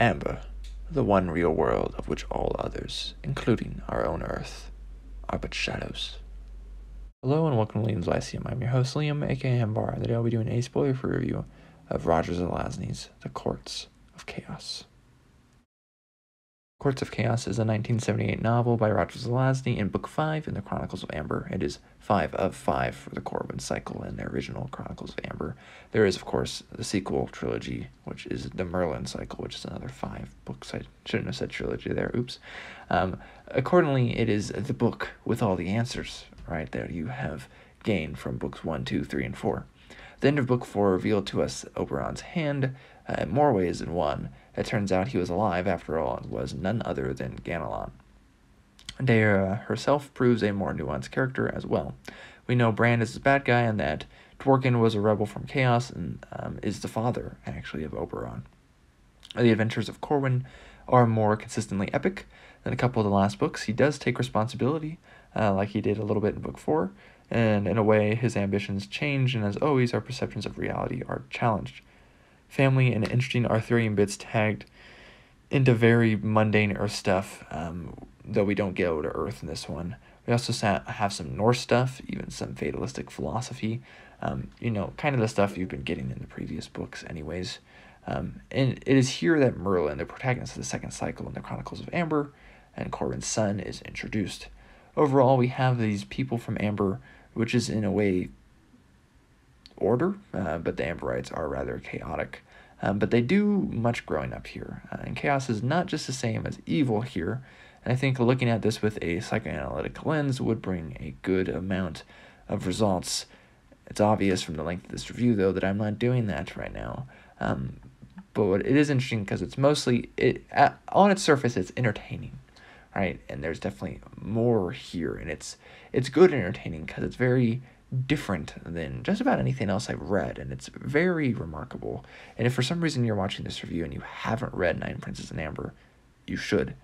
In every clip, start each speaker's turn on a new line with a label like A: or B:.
A: Amber, the one real world of which all others, including our own Earth, are but shadows. Hello and welcome to Liam's Lyceum. I'm your host Liam, aka Ambar. Today I'll be doing a spoiler-free review of Roger Zelazny's The Courts of Chaos. Courts of Chaos is a 1978 novel by Roger Zelazny in Book 5 in the Chronicles of Amber. It is 5 of 5 for the Corwin cycle in the original Chronicles of Amber. There is, of course, the sequel trilogy, which is the Merlin cycle, which is another 5 books. I shouldn't have said trilogy there, oops. Um, accordingly, it is the book with all the answers, right, that you have gained from books 1, 2, 3, and 4. The end of Book 4 revealed to us Oberon's hand uh, in more ways than one it turns out he was alive after all and was none other than Ganelon. Dara herself proves a more nuanced character as well. We know Brand is a bad guy and that Dworkin was a rebel from Chaos and um, is the father, actually, of Oberon. The adventures of Corwin are more consistently epic than a couple of the last books. He does take responsibility, uh, like he did a little bit in Book 4, and in a way, his ambitions change, and as always, our perceptions of reality are challenged family and interesting Arthurian bits tagged into very mundane Earth stuff, um, though we don't go to Earth in this one. We also have some Norse stuff, even some fatalistic philosophy. Um, you know, kind of the stuff you've been getting in the previous books, anyways. Um, and it is here that Merlin, the protagonist of the second cycle in the Chronicles of Amber, and Corwin's son, is introduced. Overall, we have these people from Amber, which is in a way order, uh, but the Amberites are rather chaotic. Um, but they do much growing up here, uh, and chaos is not just the same as evil here. And I think looking at this with a psychoanalytic lens would bring a good amount of results. It's obvious from the length of this review, though, that I'm not doing that right now. Um, but it is interesting because it's mostly it at, on its surface, it's entertaining, right? And there's definitely more here, and it's it's good entertaining because it's very different than just about anything else I've read, and it's very remarkable. And if for some reason you're watching this review and you haven't read Nine Princes in Amber, you should.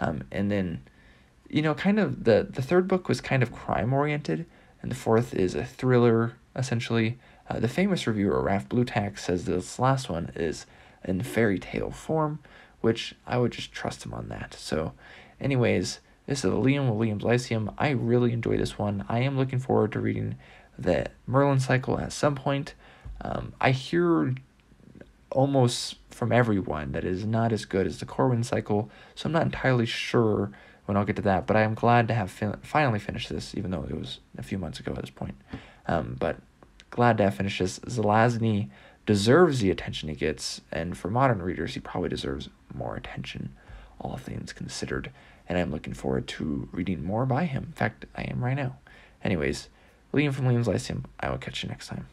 A: Um, and then, you know, kind of the the third book was kind of crime oriented, and the fourth is a thriller essentially. Uh, the famous reviewer Raf Blutak says this last one is in fairy tale form, which I would just trust him on that. So, anyways, this is the Liam Williams Lyceum. I really enjoy this one. I am looking forward to reading the Merlin cycle at some point. Um, I hear almost from everyone that is not as good as the Corwin cycle, so I'm not entirely sure when I'll get to that. But I am glad to have fin- finally finished this, even though it was a few months ago at this point. Um, but glad to have finished this. Zelazny deserves the attention he gets, and for modern readers, he probably deserves more attention, all things considered and I'm looking forward to reading more by him. In fact, I am right now. Anyways, Liam from Liam's Lyceum. I will catch you next time.